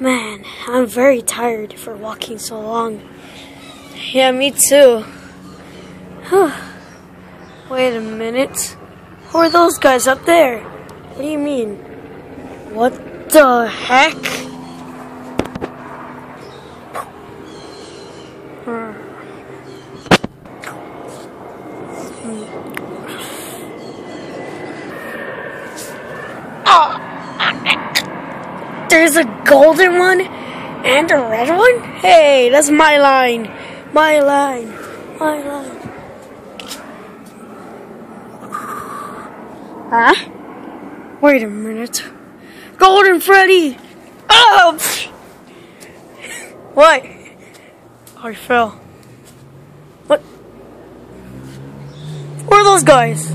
Man, I'm very tired for walking so long. Yeah, me too. Huh. Wait a minute. Who are those guys up there? What do you mean? What the heck? There's a golden one and a red one? Hey, that's my line. My line. My line. Huh? Wait a minute. Golden Freddy! Oh! What? I fell. What? Who are those guys?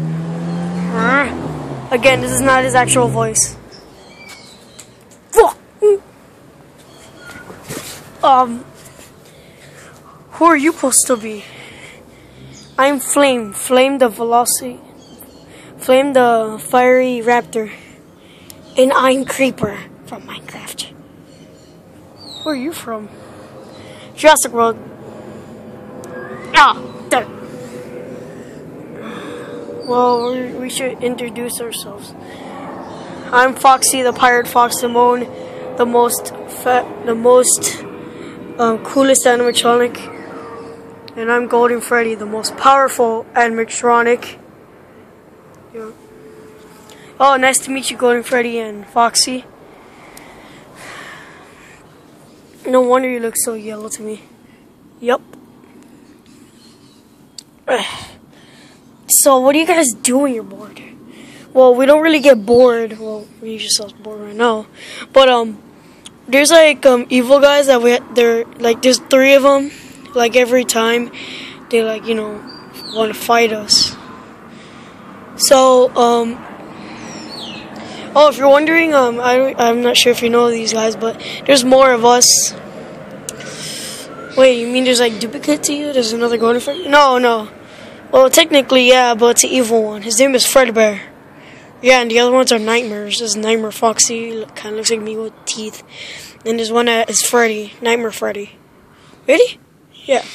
Again, this is not his actual voice. Fuck! Um, who are you supposed to be? I'm Flame. Flame the Velocity. Flame the Fiery Raptor. And I'm Creeper from Minecraft. Where are you from? Jurassic World. Ah, there. Well, we, should introduce ourselves. I'm Foxy, the Pirate Fox Simone, the most the most um, coolest animatronic, and I'm Golden Freddy, the most powerful animatronic. Yeah. Oh, nice to meet you, Golden Freddy and Foxy. No wonder you look so yellow to me. Yup. So, what do you guys do when you're bored? Well, we don't really get bored. Well, we usually bored right now. But, um, there's like, um, evil guys that we, they're, like, there's three of them. Like, every time they, like, you know, want to fight us. So, um, oh, if you're wondering, um, I, I'm not sure if you know these guys, but there's more of us. Wait, you mean there's like duplicate to you? There's another golden Freddy? No, no. Well, technically, yeah, but it's an evil one. His name is Fredbear. Yeah, and the other ones are nightmares. There's Nightmare Foxy, kind of looks like me with teeth. And there's one that is Freddy, Nightmare Freddy. Really? Yeah.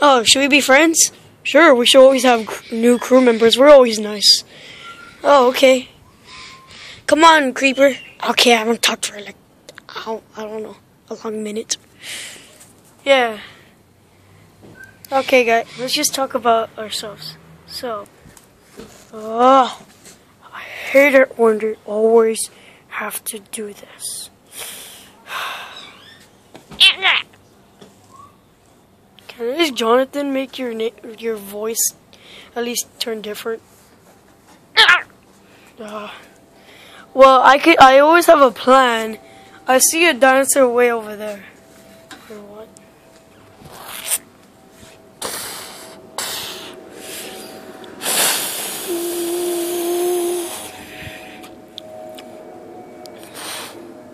Oh, should we be friends? Sure, we should always have new crew members. We're always nice. Oh, okay. Come on, Creeper. Okay, I haven't talked for like, I don't know, a long minute. Yeah. Okay, guys, let's just talk about ourselves. So, oh, I hate it when they always have to do this. Can least Jonathan make your your voice at least turn different? Uh, well, I could. I always have a plan. I see a dinosaur way over there. Or what?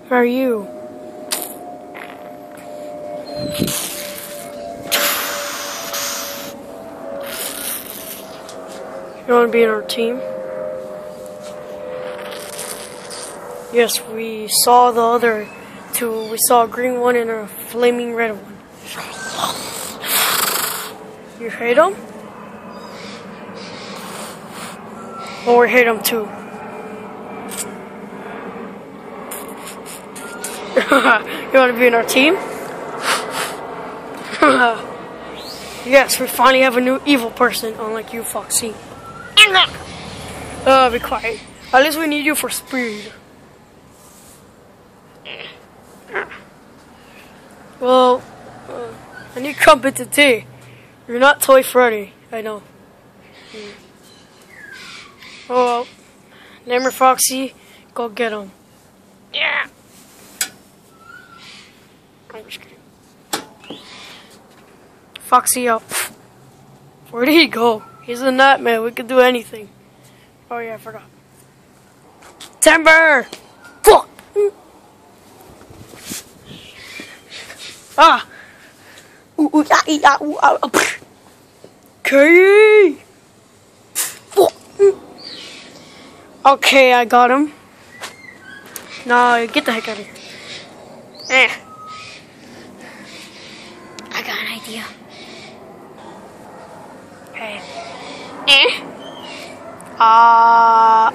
Where are you? You want to be in our team? Yes, we saw the other two. We saw a green one and a flaming red one. You hate them? Or we hate them too? you want to be in our team? yes, we finally have a new evil person, unlike you, Foxy. Uh, be quiet. At least we need you for speed. Well, uh, I need crumpet to tea. You're not Toy Freddy. I know. Mm. Oh, well. Name Foxy. Go get him. Yeah. I'm just kidding. Foxy up. Where did he go? He's a nut man. We could do anything. Oh yeah, I forgot. Timber! Fuck! Ah! Ooh, ooh, ah, ee, ooh, ah, ah. Okay! Okay, I got him. Now, get the heck out of here. Eh. I got an idea. Hey. Eh. Ah. Uh,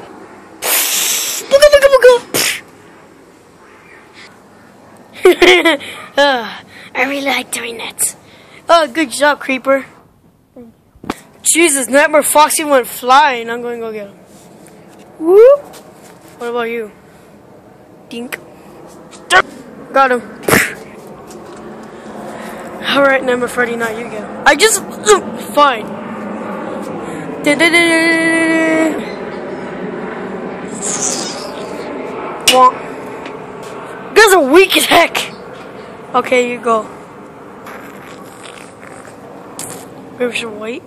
booga booga booga. uh, I really like doing that. Oh, good job, Creeper. Jesus, Nightmare Foxy went flying. I'm going to go get him. Whoop. What about you? Dink. Got him. Alright, number 39, you go. I just. Fine. Womp. You guys are weak as heck. Okay, you go. Maybe we should wait.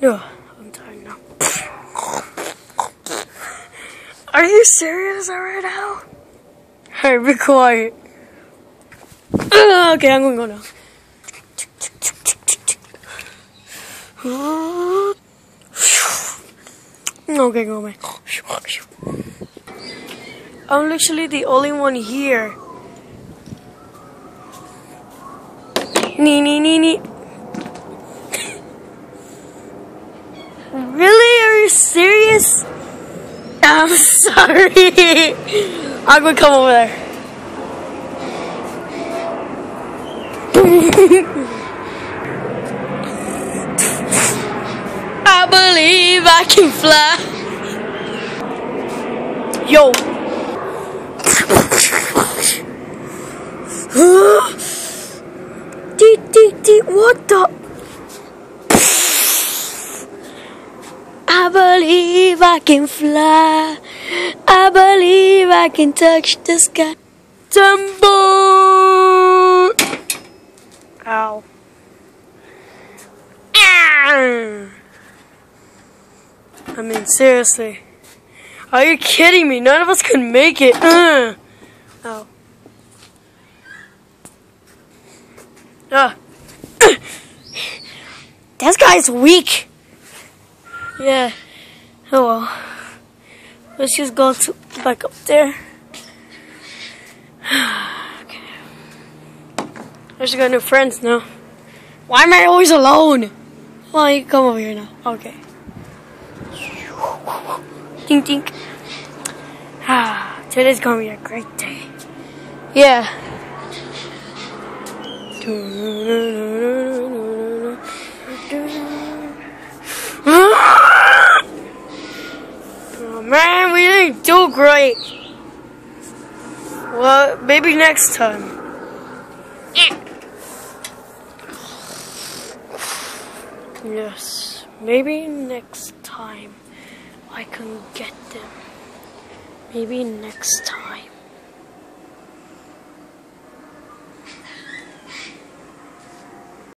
Yeah, I'm tired now. Are you serious right now? Hey, be quiet. Uh, okay, I'm gonna go now. Okay, go away. I'm literally the only one here. Nee, nee, nee, nee. Really? Are you serious? I'm sorry. I'm gonna come over there. I believe I can fly. Yo. What the? I believe I can fly. I believe I can touch the sky. Tumble. Ow. Ah. I mean, seriously. Are you kidding me? None of us can make it. Uh. Oh. Ah. this guy's weak. Yeah. Oh well. Let's just go to back up there. okay. I just got new friends now. Why am I always alone? Well, you come over here now. Okay. Ding ding. Ah, today's gonna be a great day. Yeah. Oh man, we didn't do great. Well, maybe next time. Yes, maybe next time I can get them. Maybe next time.